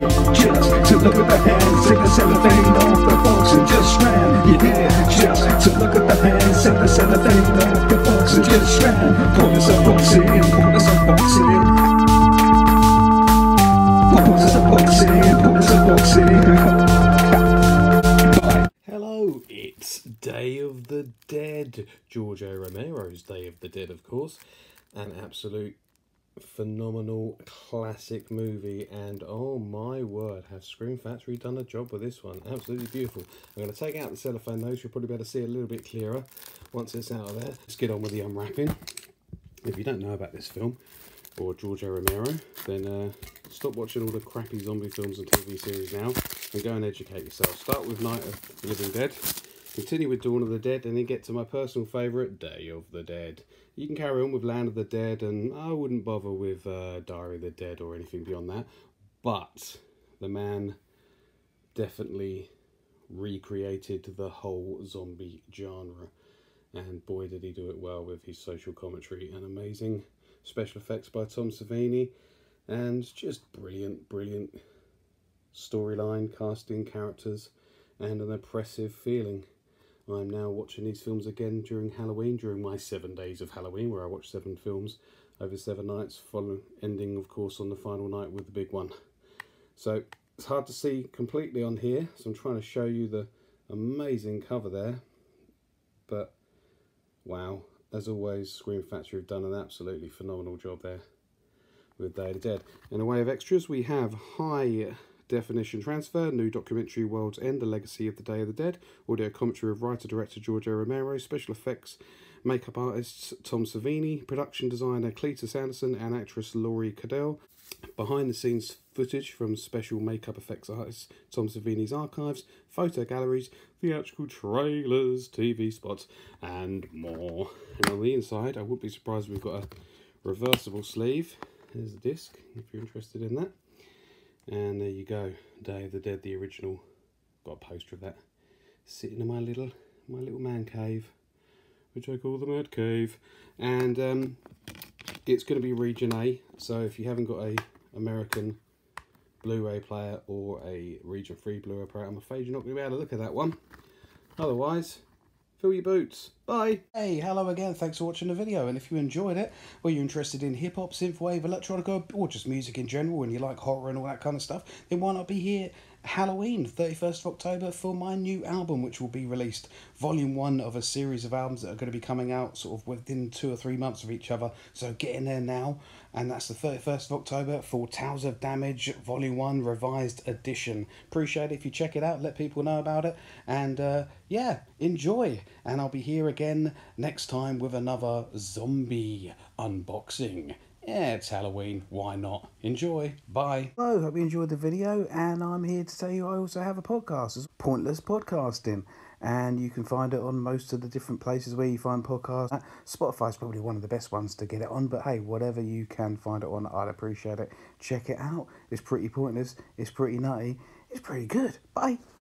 Just to look at the hands, take the cellophane off the box and just ran. Yeah, just to look at the hands, take the cellophane off the box and just ran. Us a boxing, pull us a boxing. Pull us a boxing, pull us a boxing. Bye. Hello, it's Day of the Dead. George. Romero's Day of the Dead, of course. An absolute phenomenal classic movie and oh my word have Scream Factory done a job with this one. Absolutely beautiful. I'm going to take out the cellophane though so you'll probably be able to see a little bit clearer once it's out of there. Let's get on with the unwrapping. If you don't know about this film or George. Romero then uh, stop watching all the crappy zombie films and TV series now and go and educate yourself. Start with Night of the Living Dead continue with Dawn of the Dead and then get to my personal favourite Day of the Dead you can carry on with Land of the Dead, and I wouldn't bother with uh, Diary of the Dead or anything beyond that. But the man definitely recreated the whole zombie genre, and boy, did he do it well with his social commentary and amazing special effects by Tom Savini, and just brilliant, brilliant storyline, casting, characters, and an oppressive feeling. I'm now watching these films again during Halloween, during my seven days of Halloween, where I watch seven films over seven nights, following ending, of course, on the final night with the big one. So it's hard to see completely on here, so I'm trying to show you the amazing cover there. But wow, as always, Scream Factory have done an absolutely phenomenal job there with Day of the Dead. In a way of extras, we have high Definition Transfer, New Documentary World's End, The Legacy of the Day of the Dead, audio commentary of writer-director George Romero, special effects, makeup artists Tom Savini, production designer Cletus Anderson and actress Lori Cardille, behind the scenes footage from special makeup effects artist Tom Savini's archives, photo galleries, theatrical trailers, TV spots, and more. And on the inside, I wouldn't be surprised we've got a reversible sleeve. Here's the disc, if you're interested in that. And there you go, Day of the Dead, the original. Got a poster of that sitting in my little my little man cave, which I call the Mad Cave. And um, it's going to be Region A, so if you haven't got a American Blu-ray player or a Region 3 Blu-ray player, I'm afraid you're not going to be able to look at that one. Otherwise, fill your boots. Bye. Hey, hello again. Thanks for watching the video. And if you enjoyed it, or you're interested in hip hop, synthwave, electronica, or just music in general, and you like horror and all that kind of stuff, then why not be here Halloween, 31st of October, for my new album, which will be released. Volume one of a series of albums that are going to be coming out sort of within two or three months of each other. So get in there now. And that's the 31st of October for Towers of Damage, Volume 1, Revised Edition. Appreciate it if you check it out, let people know about it. And uh, yeah, enjoy. And I'll be here again next time with another zombie unboxing. Yeah, it's Halloween. Why not? Enjoy. Bye. Hello, hope you enjoyed the video. And I'm here to tell you I also have a podcast. It's Pointless Podcasting. And you can find it on most of the different places where you find podcasts. Uh, Spotify's probably one of the best ones to get it on. But hey, whatever you can find it on, I'd appreciate it. Check it out. It's pretty pointless. It's pretty nutty. It's pretty good. Bye.